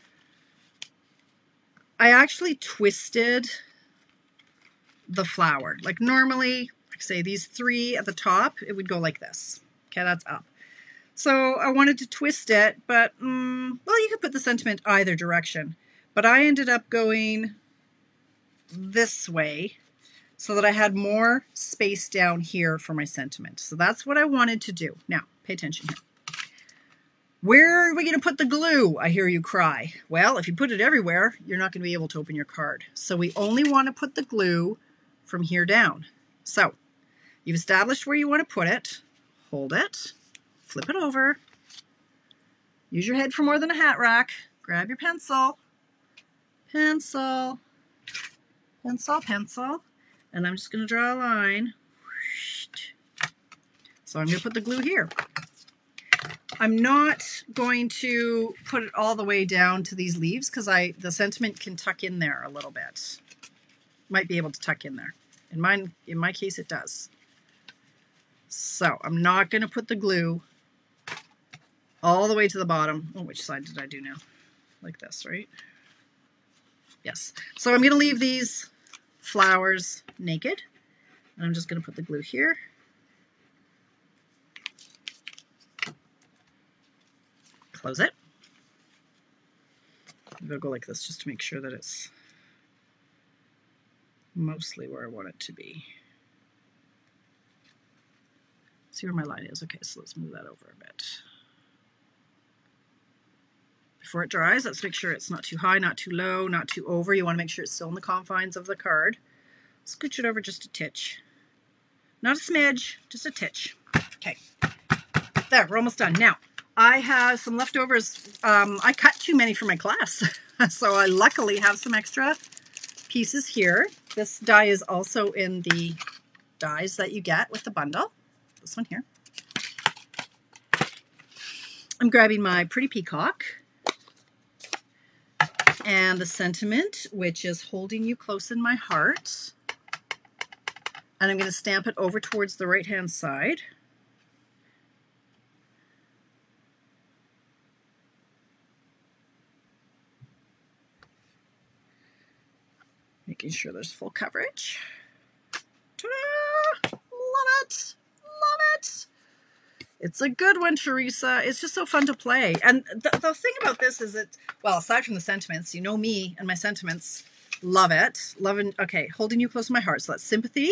I actually twisted the flower. Like normally, like say these three at the top, it would go like this. Okay, that's up. So I wanted to twist it, but, um, well, you could put the sentiment either direction. But I ended up going this way so that I had more space down here for my sentiment. So that's what I wanted to do. Now, pay attention here. Where are we going to put the glue? I hear you cry. Well, if you put it everywhere, you're not going to be able to open your card. So we only want to put the glue from here down. So You've established where you want to put it. Hold it. Flip it over. Use your head for more than a hat rack. Grab your pencil. Pencil. Pencil, pencil. And I'm just going to draw a line. So I'm going to put the glue here. I'm not going to put it all the way down to these leaves because I the sentiment can tuck in there a little bit. Might be able to tuck in there. In mine, in my case, it does. So I'm not going to put the glue all the way to the bottom. Oh, which side did I do now? Like this, right? Yes. So I'm going to leave these flowers naked. And I'm just going to put the glue here. Close it. To go like this just to make sure that it's mostly where I want it to be. See where my line is. Okay, so let's move that over a bit. Before it dries, let's make sure it's not too high, not too low, not too over. You want to make sure it's still in the confines of the card. Scooch it over just a titch. Not a smidge, just a titch. Okay. There, we're almost done. Now, I have some leftovers. Um, I cut too many for my class, [LAUGHS] so I luckily have some extra pieces here. This die is also in the dies that you get with the bundle. This one here. I'm grabbing my Pretty Peacock and the sentiment, which is holding you close in my heart. And I'm going to stamp it over towards the right-hand side. Making sure there's full coverage. Love it! Love it! It's a good one, Teresa. It's just so fun to play. And the, the thing about this is that, well, aside from the sentiments, you know me and my sentiments. Love it. Loving, okay, holding you close to my heart. So that's sympathy,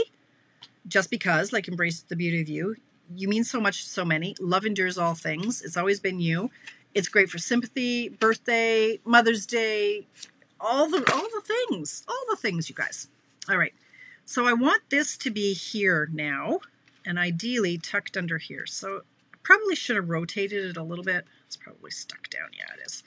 just because, like embrace the beauty of you. You mean so much to so many. Love endures all things. It's always been you. It's great for sympathy, birthday, Mother's Day, all the all the things, all the things, you guys. All right. So I want this to be here now, and ideally tucked under here. So I probably should have rotated it a little bit. It's probably stuck down. Yeah, it is.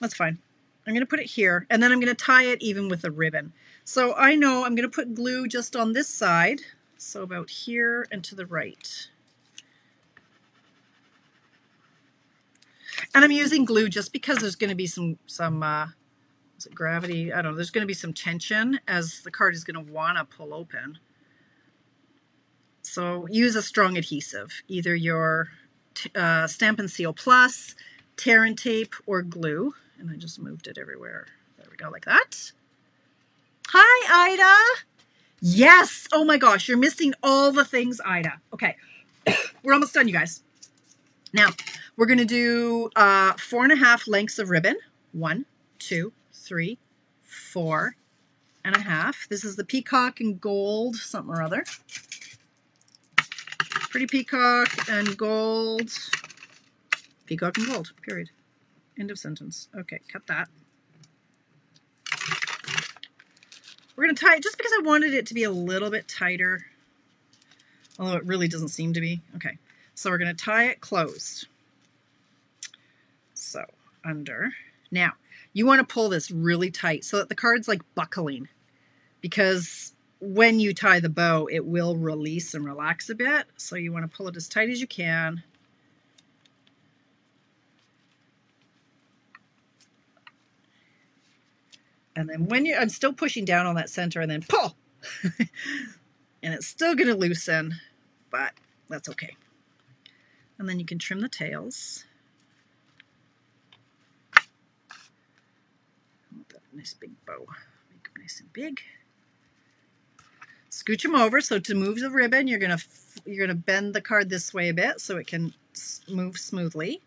That's fine. I'm going to put it here, and then I'm going to tie it even with a ribbon. So I know I'm going to put glue just on this side, so about here and to the right. And I'm using glue just because there's going to be some, some uh, gravity? I don't know. There's going to be some tension as the card is going to want to pull open. So use a strong adhesive, either your uh, Stampin' Seal Plus, tear and tape, or glue. And I just moved it everywhere. There we go, like that. Hi, Ida. Yes. Oh my gosh, you're missing all the things, Ida. Okay, [COUGHS] we're almost done, you guys. Now, we're going to do uh, four and a half lengths of ribbon. One, two, three, four and a half. This is the peacock and gold, something or other. Pretty peacock and gold. Peacock and gold, period. End of sentence. Okay, cut that. We're going to tie it just because I wanted it to be a little bit tighter. Although it really doesn't seem to be. Okay, so we're going to tie it closed. So, under. Now, you want to pull this really tight so that the card's like buckling because when you tie the bow, it will release and relax a bit. So you want to pull it as tight as you can. And then when you, I'm still pushing down on that center and then pull. [LAUGHS] and it's still going to loosen, but that's okay. And then you can trim the tails. Nice big bow. Make them nice and big. Scooch them over. So to move the ribbon, you're gonna you're gonna bend the card this way a bit so it can move smoothly.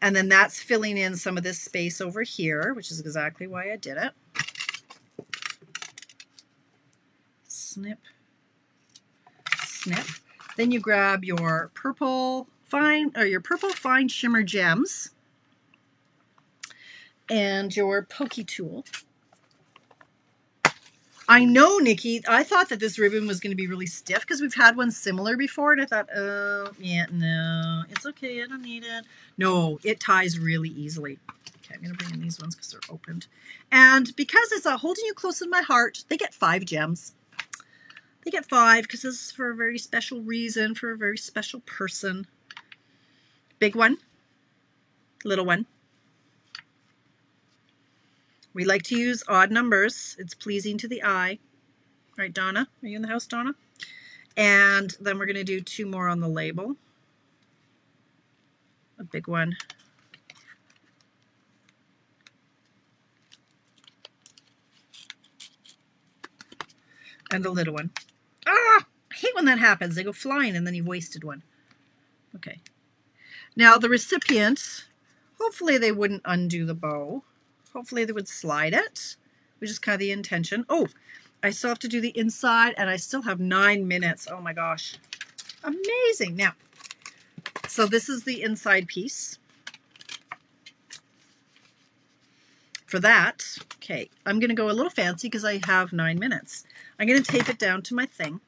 And then that's filling in some of this space over here, which is exactly why I did it. Snip, snip. Then you grab your purple fine or your purple fine shimmer gems and your pokey tool. I know, Nikki. I thought that this ribbon was going to be really stiff because we've had one similar before, and I thought, oh, yeah, no, it's okay. I don't need it. No, it ties really easily. Okay, I'm going to bring in these ones because they're opened. And because it's a holding you close in my heart, they get five gems. They get five because this is for a very special reason, for a very special person. Big one, little one. We like to use odd numbers. It's pleasing to the eye. Right, Donna? Are you in the house, Donna? And then we're going to do two more on the label. A big one. And a little one. Ah! I hate when that happens. They go flying and then you've wasted one. Okay. Now the recipient, hopefully they wouldn't undo the bow. Hopefully they would slide it, which is kind of the intention. Oh, I still have to do the inside and I still have nine minutes. Oh my gosh. Amazing. Now, so this is the inside piece. For that, okay, I'm going to go a little fancy because I have nine minutes. I'm going to tape it down to my thing,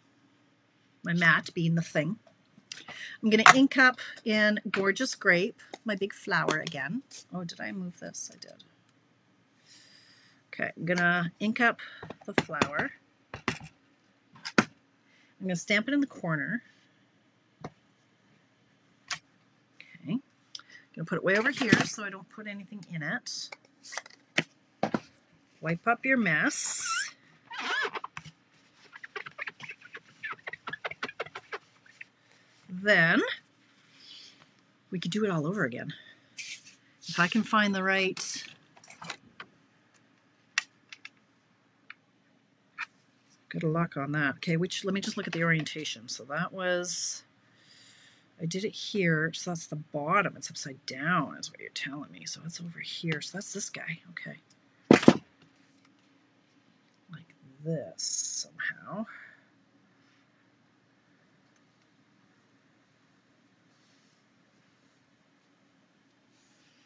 my mat being the thing. I'm going to ink up in Gorgeous Grape, my big flower again. Oh, did I move this? I did. Okay, I'm gonna ink up the flower. I'm gonna stamp it in the corner. Okay, I'm gonna put it way over here so I don't put anything in it. Wipe up your mess. Then we could do it all over again. If I can find the right Good luck on that. Okay, which let me just look at the orientation. So that was, I did it here. So that's the bottom. It's upside down is what you're telling me. So it's over here. So that's this guy. Okay. Like this somehow.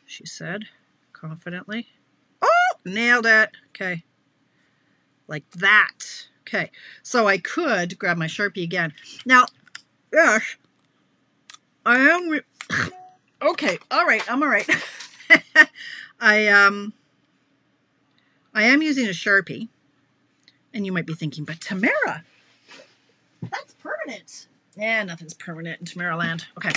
She said confidently. Oh, nailed it. Okay. Like that. Okay, so I could grab my Sharpie again. Now, yes, I am, [COUGHS] okay, all right, I'm all right. [LAUGHS] I, um, I am using a Sharpie, and you might be thinking, but Tamara, that's permanent. Yeah, nothing's permanent in Tamara land. Okay,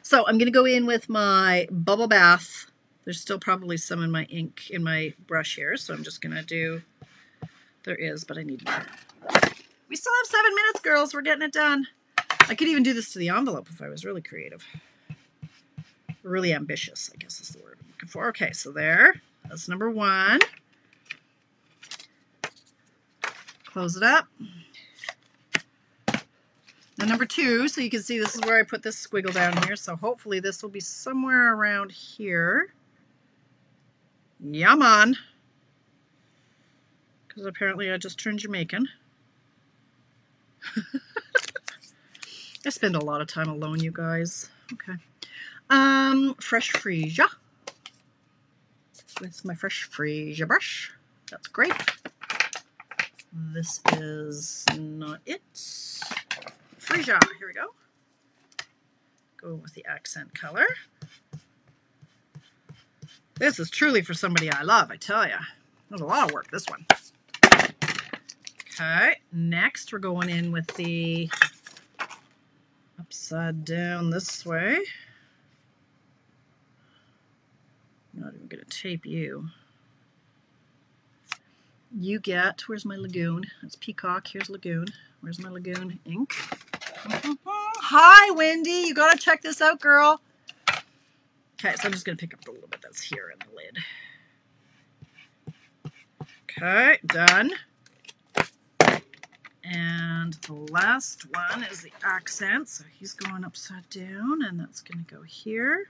so I'm going to go in with my Bubble Bath. There's still probably some in my ink in my brush here, so I'm just going to do there is, but I need more. We still have seven minutes, girls. We're getting it done. I could even do this to the envelope if I was really creative. Really ambitious, I guess is the word I'm looking for. Okay, so there. That's number one. Close it up. Now number two, so you can see this is where I put this squiggle down here. So hopefully this will be somewhere around here. Yum on because apparently I just turned Jamaican. [LAUGHS] I spend a lot of time alone, you guys. Okay. Um, fresh freesia with my fresh freesia brush. That's great. This is not it. Freesia, here we go. Go with the accent color. This is truly for somebody I love, I tell you. There's a lot of work, this one. Okay, next we're going in with the upside down this way. I'm not even going to tape you. You get, where's my lagoon? That's Peacock, here's Lagoon. Where's my Lagoon ink? Hi, Wendy, you got to check this out, girl. Okay, so I'm just going to pick up the little bit that's here in the lid. Okay, done. And the last one is the accent. So he's going upside down and that's going to go here.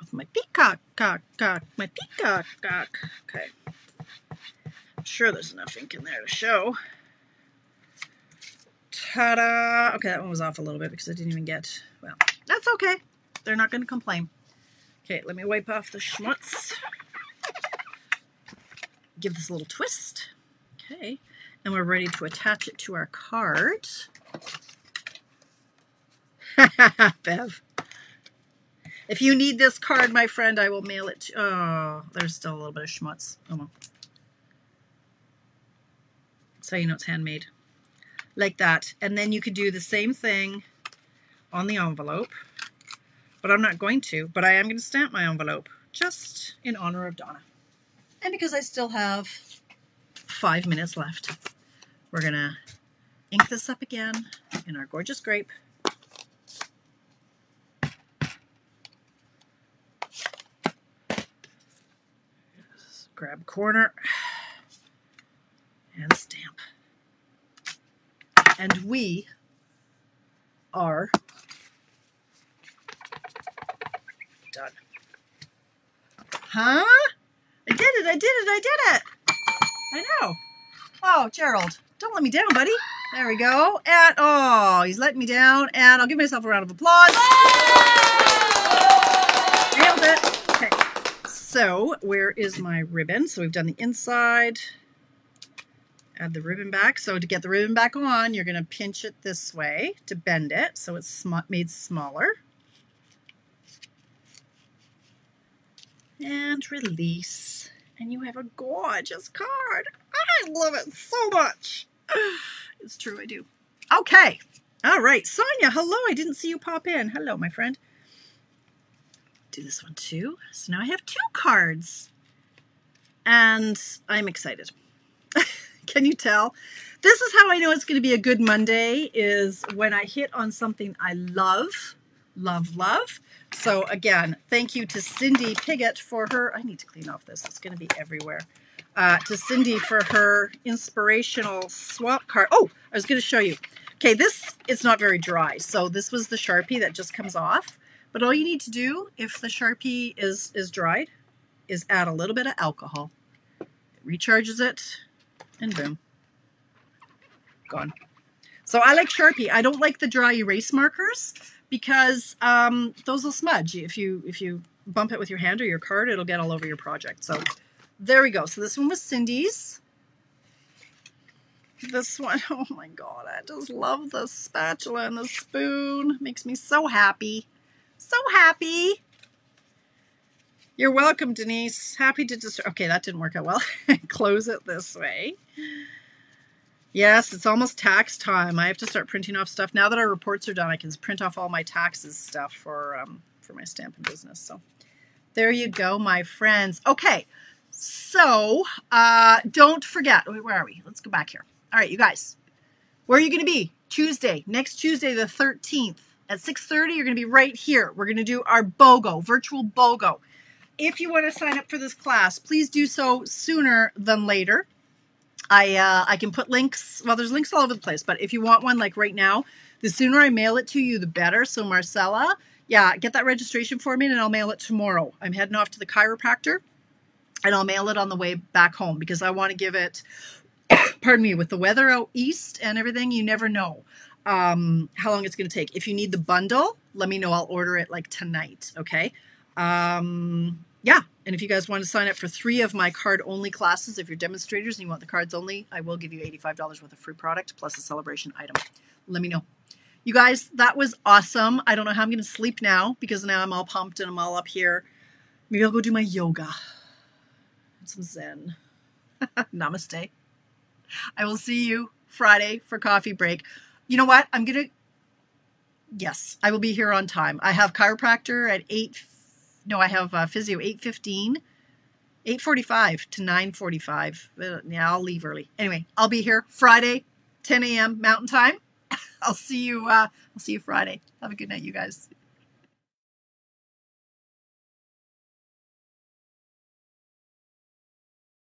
With my peacock, cock, cock, my peacock, cock. Okay. I'm sure there's enough ink in there to show. Ta-da! Okay, that one was off a little bit because I didn't even get, well, that's okay. They're not going to complain. Okay, let me wipe off the schmutz. Give this a little twist. Okay, and we're ready to attach it to our card. [LAUGHS] Bev. If you need this card, my friend, I will mail it. To, oh, there's still a little bit of schmutz. Oh well. So you know it's handmade. Like that. And then you could do the same thing on the envelope. But I'm not going to. But I am going to stamp my envelope. Just in honor of Donna. And because I still have five minutes left, we're going to ink this up again in our gorgeous grape. grab corner and stamp. And we are done. Huh? I did it, I did it, I did it. I know. Oh, Gerald, don't let me down, buddy. There we go. And, oh, he's letting me down. And I'll give myself a round of applause. Nailed it. Okay. So, where is my ribbon? So we've done the inside. Add the ribbon back. So to get the ribbon back on, you're going to pinch it this way to bend it so it's sm made smaller. And release. And you have a gorgeous card. I love it so much. [SIGHS] It's true, I do. Okay. All right. Sonia, hello. I didn't see you pop in. Hello, my friend. Do this one too. So now I have two cards. And I'm excited. [LAUGHS] Can you tell? This is how I know it's going to be a good Monday is when I hit on something I love, love, love. So again, thank you to Cindy Piggott for her, I need to clean off this. It's going to be everywhere uh, to Cindy for her inspirational swap card. Oh, I was going to show you. Okay, this is not very dry. So this was the Sharpie that just comes off. But all you need to do if the Sharpie is, is dried is add a little bit of alcohol. It recharges it and boom, gone. So I like Sharpie. I don't like the dry erase markers because um, those will smudge. If you, if you bump it with your hand or your card, it'll get all over your project. So there we go. So this one was Cindy's. This one, [LAUGHS] oh my god, I just love the spatula and the spoon. Makes me so happy. So happy. You're welcome, Denise. Happy to just... Okay, that didn't work out well. [LAUGHS] Close it this way. Yes, it's almost tax time. I have to start printing off stuff. Now that our reports are done, I can print off all my taxes stuff for um, for my stamping business. So there you go, my friends. Okay, so uh, don't forget. Wait, where are we? Let's go back here. All right, you guys. Where are you going to be? Tuesday, next Tuesday, the 13th at 6.30. You're going to be right here. We're going to do our BOGO, virtual BOGO. If you want to sign up for this class, please do so sooner than later. I uh, I can put links. Well, there's links all over the place, but if you want one like right now, the sooner I mail it to you, the better. So Marcella, yeah, get that registration for me and I'll mail it tomorrow. I'm heading off to the chiropractor and I'll mail it on the way back home because I want to give it, [COUGHS] pardon me, with the weather out east and everything, you never know um, how long it's going to take. If you need the bundle, let me know. I'll order it like tonight. Okay. Um, yeah. And if you guys want to sign up for three of my card only classes, if you're demonstrators and you want the cards only, I will give you $85 worth of free product plus a celebration item. Let me know. You guys, that was awesome. I don't know how I'm going to sleep now because now I'm all pumped and I'm all up here. Maybe I'll go do my yoga some Zen. [LAUGHS] Namaste. I will see you Friday for coffee break. You know what? I'm going to, yes, I will be here on time. I have chiropractor at 8, no, I have uh, physio 8.15, 8.45 to 9.45. Uh, yeah, I'll leave early. Anyway, I'll be here Friday, 10 a.m. Mountain Time. [LAUGHS] I'll see you, uh, I'll see you Friday. Have a good night, you guys.